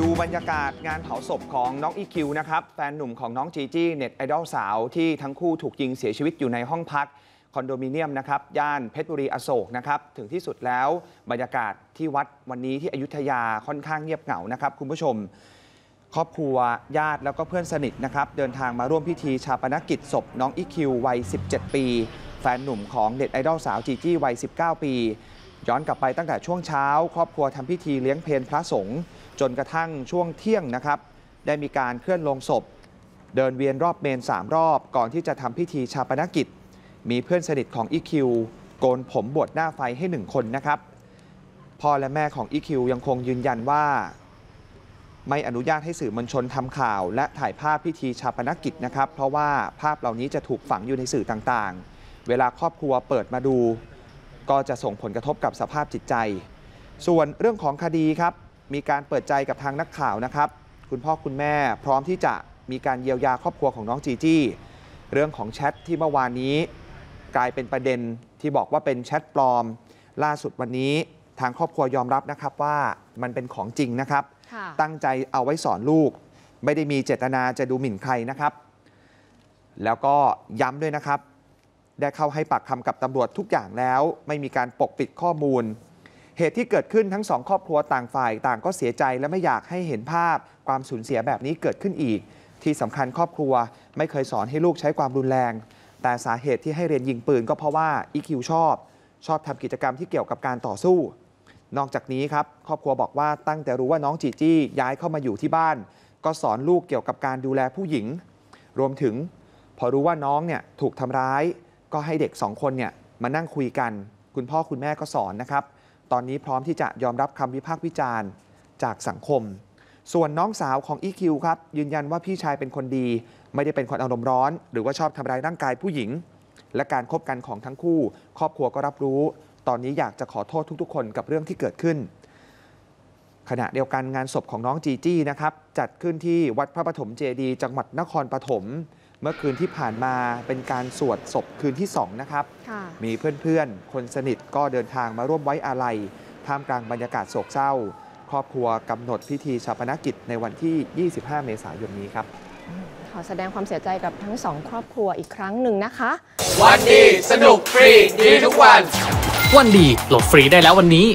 ดูบรรยากาศงานเผาศพของน้องอีคิวนะครับ แฟนหนุ่มของน้องจีจี้เน็ตไอดอลสาวที่ทั้งคู่ถูกยิงเสียชีวิตอยู่ในห้องพัก คอนโดมิเนียมนะครับ ย่านเพชรบุรีอโศกนะครับ ถึงที่สุดแล้วบรรยากาศที่วัดวันนี้ที่อยุธยาค่อนข้างเงียบเหงานะครับ คุณผู้ชม ครอบครัวญาติแล้วก็เพื่อนสนิทนะครับ เดินทางมาร่วมพิธีฌาปนกิจศพน้องอีคิววัย 17 ปี แฟนหนุ่มของเน็ตไอดอลสาวจีจี้วัย 19 ปี ย้อนกลับไปตั้งแต่ช่วงเช้า ครอบครัวทำพิธีเลี้ยงเพลพระสงฆ์จนกระทั่งช่วงเที่ยงนะครับ ได้มีการเคลื่อนลงศพ เดินเวียนรอบเมน3รอบ ก่อนที่จะทำพิธีชาปนกิจ มีเพื่อนสนิทของอีคิวโกนผมบวชหน้าไฟให้หนึ่งคนนะครับพ่อและแม่ของอีคิวยังคงยืนยันว่า ไม่อนุญาตให้สื่อมวลชนทำข่าว และถ่ายภาพพิธีชาปนกิจนะครับ เพราะว่าภาพเหล่านี้จะถูกฝังอยู่ในสื่อต่างๆ เวลาครอบครัวเปิดมาดู ก็จะส่งผลกระทบกับสภาพจิตใจ ส่วนเรื่องของคดีครับ มีการเปิดใจกับทางนักข่าวนะครับ คุณพ่อคุณแม่พร้อมที่จะมีการเยียวยาครอบครัวของน้องจีจี้เรื่องของแชทที่เมื่อวานนี้ กลายเป็นประเด็นที่บอกว่าเป็นแชทปลอม ล่าสุดวันนี้ทางครอบครัวยอมรับนะครับว่ามันเป็นของจริงนะครับค่ะตั้งใจเอาไว้สอนลูก ไม่ได้มีเจตนาจะดูหมิ่นใครนะครับ แล้วก็ย้ำด้วยนะครับ ได้เข้าให้ปากคำกับตำรวจทุกอย่างแล้ว ไม่มีการปกปิดข้อมูล เหตุที่เกิดขึ้นทั้งสองครอบครัวต่างฝ่าย ต่างก็เสียใจและไม่อยากให้เห็นภาพ ความสูญเสียแบบนี้เกิดขึ้นอีก ที่สำคัญครอบครัวไม่เคยสอนให้ลูกใช้ความรุนแรง แต่สาเหตุที่ให้เรียนยิงปืนก็เพราะว่าอีคิวชอบ ชอบทำกิจกรรมที่เกี่ยวกับการต่อสู้ นอกจากนี้ครับครอบครัวบอกว่าตั้งแต่รู้ว่าน้องจีจี้ย้ายเข้ามาอยู่ที่บ้าน ก็สอนลูกเกี่ยวกับการดูแลผู้หญิง รวมถึง พอรู้ว่าน้องเนี่ยถูกทำร้าย ก็ให้เด็กสองคนเนี่ยมานั่งคุยกัน คุณพ่อคุณแม่ก็สอนนะครับ ตอนนี้พร้อมที่จะยอมรับคำวิพากษ์วิจารณ์จากสังคม ส่วนน้องสาวของอีคิวครับ ยืนยันว่าพี่ชายเป็นคนดี ไม่ได้เป็นคนอารมณ์ร้อน หรือว่าชอบทำร้ายร่างกายผู้หญิง และการคบกันของทั้งคู่ ครอบครัวก็รับรู้ ตอนนี้อยากจะขอโทษทุกๆ คนกับเรื่องที่เกิดขึ้น ขณะเดียวกันงานศพของน้องจีจี้นะครับจัดขึ้นที่วัดพระปฐมเจดี จังหวัดนครปฐม เมื่อคืนที่ผ่านมาเป็นการสวดศพคืนที่สองนะครับค่ะมีเพื่อนๆ คนสนิทก็เดินทางมาร่วมไว้อาลัยท่ามกลางบรรยากาศโศกเศร้า ครอบครัวกำหนดพิธีชาปนกิจในวันที่ 25 เมษายนนี้ครับ ขอแสดงความเสียใจกับทั้งสองครอบครัวอีกครั้งหนึ่งนะคะ วันดีสนุกฟรีดีทุกวัน วันดีโหลดฟรีได้แล้ววันนี้